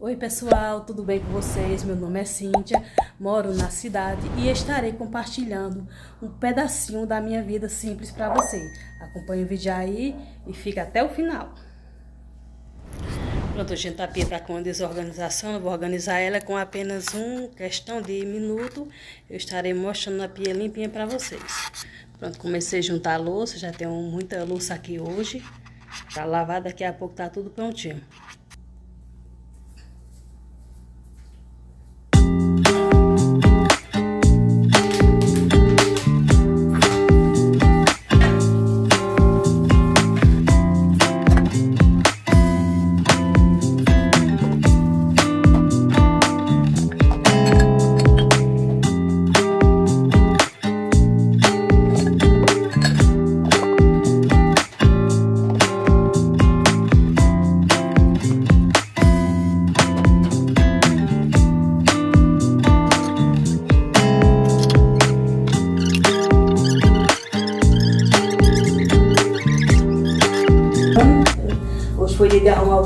Oi pessoal, tudo bem com vocês? Meu nome é Cíntia, moro na cidade e estarei compartilhando um pedacinho da minha vida simples para você. Acompanhe o vídeo aí e fica até o final. Pronto, gente, a pia está com desorganização, eu vou organizar ela com apenas um questão de minuto. Eu estarei mostrando a pia limpinha para vocês. Pronto, comecei a juntar a louça, já tenho muita louça aqui hoje. Para lavar, daqui a pouco tá tudo prontinho.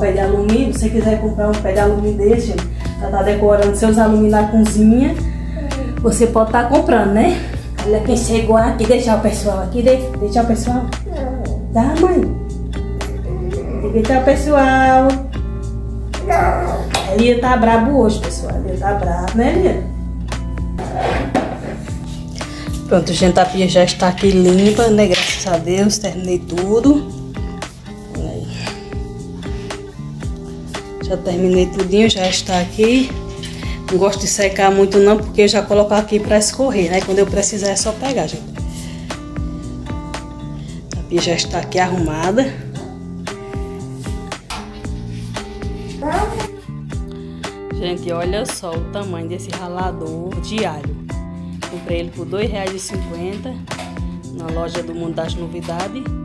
Pé de alumínio. Se você quiser comprar um pé de alumínio desse, estar tá decorando seus alumínios na cozinha, você pode estar tá comprando, né? Olha quem chegou aqui, deixar o pessoal aqui, deixar o pessoal. Tá, mãe? Deixar o pessoal. Lia tá brabo hoje, pessoal. Lia tá brabo, né, Lia? Pronto, gente, a pia já está aqui limpa, né? Graças a Deus, terminei tudo. Já terminei tudinho, já está aqui. Não gosto de secar muito não, porque eu já coloco aqui para escorrer, né? Quando eu precisar é só pegar, gente. A pia já está aqui arrumada. Gente, olha só o tamanho desse ralador de alho. Comprei ele por R$ 2,50 na loja do Mundo das Novidades.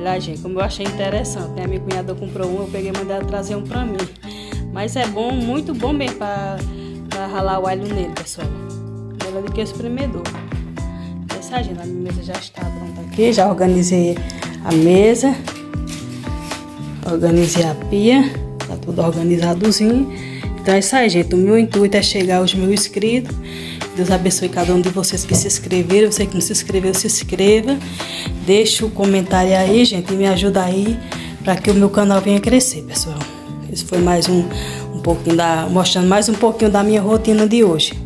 Olha, gente, como eu achei interessante, né? Minha cunhada comprou um, eu peguei e mandei ela trazer um pra mim. Mas é bom, muito bom mesmo pra, pra ralar o alho nele, pessoal. Melhor do que o espremedor. Essa, gente, a minha mesa já está pronta aqui. Já organizei a mesa. Organizei a pia. Tá tudo organizadozinho. Então é isso aí, gente. O meu intuito é chegar aos mil inscritos. Deus abençoe cada um de vocês que se inscreveram. Você que não se inscreveu, se inscreva. Deixa o comentário aí, gente, e me ajuda aí para que o meu canal venha crescer, pessoal. Esse foi mais um, um pouquinho da. mostrando mais um pouquinho da minha rotina de hoje.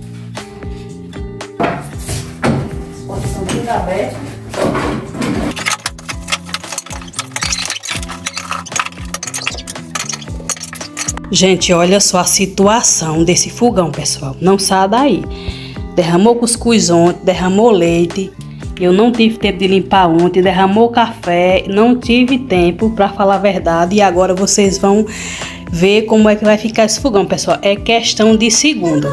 Gente, olha só a situação desse fogão, pessoal. Não sai daí. Derramou cuscuz ontem, derramou leite. Eu não tive tempo de limpar ontem, derramou café, não tive tempo para falar a verdade. E agora vocês vão ver como é que vai ficar esse fogão, pessoal. É questão de segundo.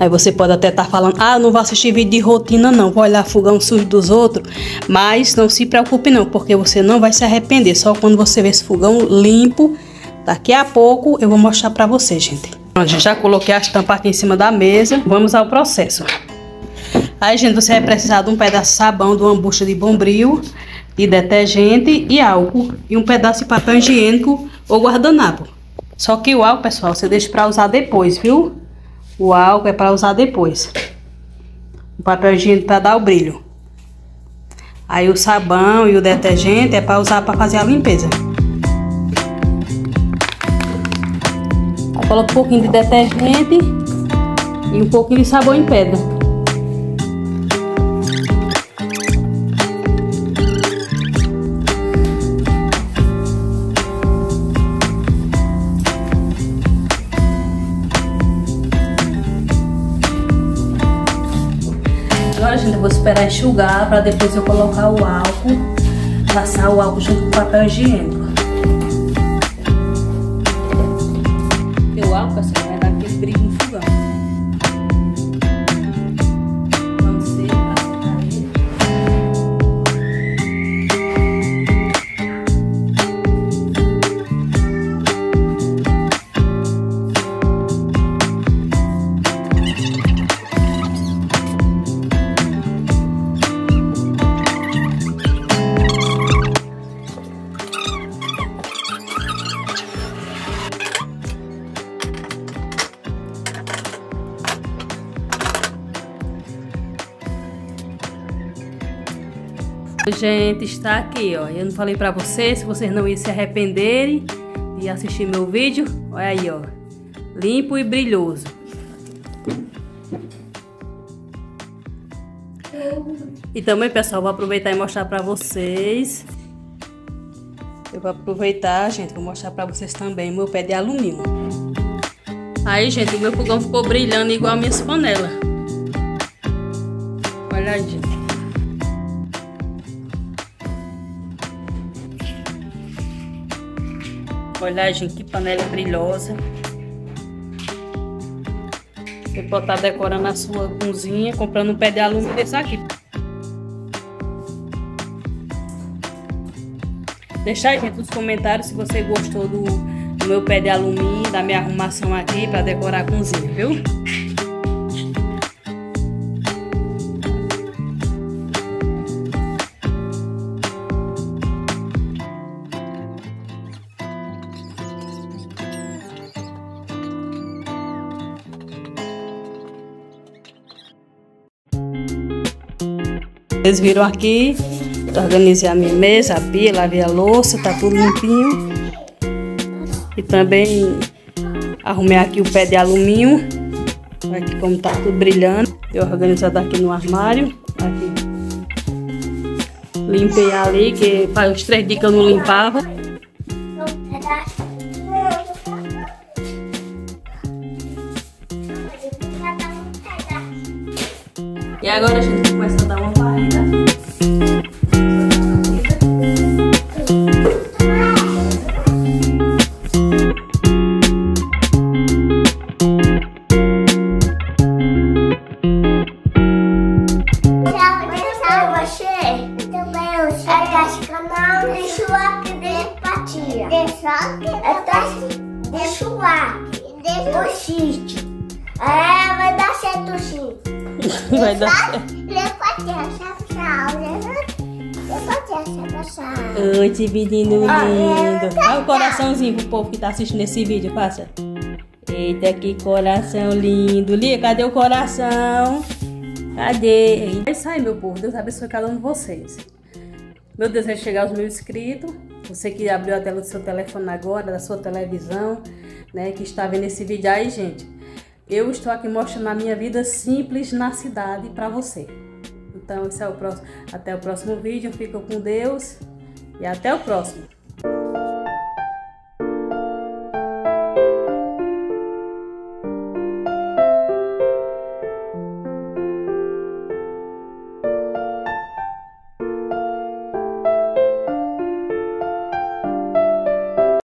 Aí você pode até estar tá falando, ah, não vou assistir vídeo de rotina não, vou olhar fogão sujo dos outros. Mas não se preocupe não, porque você não vai se arrepender. Só quando você ver esse fogão limpo, daqui a pouco eu vou mostrar para você, gente. Pronto, já coloquei as tampas aqui em cima da mesa. Vamos ao processo. Aí, gente, você vai precisar de um pedaço de sabão, de uma bucha de bombril, de detergente e álcool. E um pedaço de papel higiênico ou guardanapo. Só que o álcool, pessoal, você deixa para usar depois, viu? O álcool é para usar depois. O papel higiênico para dar o brilho. Aí o sabão e o detergente é para usar para fazer a limpeza. Coloca um pouquinho de detergente e um pouquinho de sabão em pedra. Agora, gente, eu vou esperar enxugar para depois eu colocar o álcool, passar o álcool junto com o papel higiênico. pasar. Gente, está aqui, ó. Eu não falei pra vocês, se vocês não iam se arrependerem de assistir meu vídeo. Olha aí, ó. Limpo e brilhoso. E também, pessoal, vou aproveitar e mostrar pra vocês. Eu vou aproveitar, gente, vou mostrar pra vocês também meu pé de alumínio. Aí, gente, o meu fogão ficou brilhando igual a minhas panelas. Olha aí, gente. Olha, gente, que panela brilhosa. Você pode estar decorando a sua cozinha, comprando um pé de alumínio desse aqui. Deixa aí, gente, nos comentários se você gostou do, do meu pé de alumínio, da minha arrumação aqui para decorar a cozinha, viu? Vocês viram aqui, organizei a minha mesa, a pia, lavei a louça, tá tudo limpinho. E também arrumei aqui o pé de alumínio, aqui como tá tudo brilhando. Eu organizado aqui no armário, aqui. Limpei ali, que faz uns três dias que eu não limpava. E agora a gente patia. Deixa o like. Deixa o sítio. É, vai dar certo sim. Vai dar certo. Oi, esse menino lindo. Olha o coraçãozinho pro povo que tá assistindo esse vídeo, passa. Eita, que coração lindo. Lia, cadê o coração? Cadê? É isso aí, meu povo. Deus abençoe cada um de vocês. Meu desejo é chegar aos mil inscritos. Você que abriu a tela do seu telefone agora, da sua televisão, né? Que está vendo esse vídeo aí, gente. Eu estou aqui mostrando a minha vida simples na cidade para você. Então, esse é o próximo. Até o próximo vídeo. Fica com Deus e até o próximo.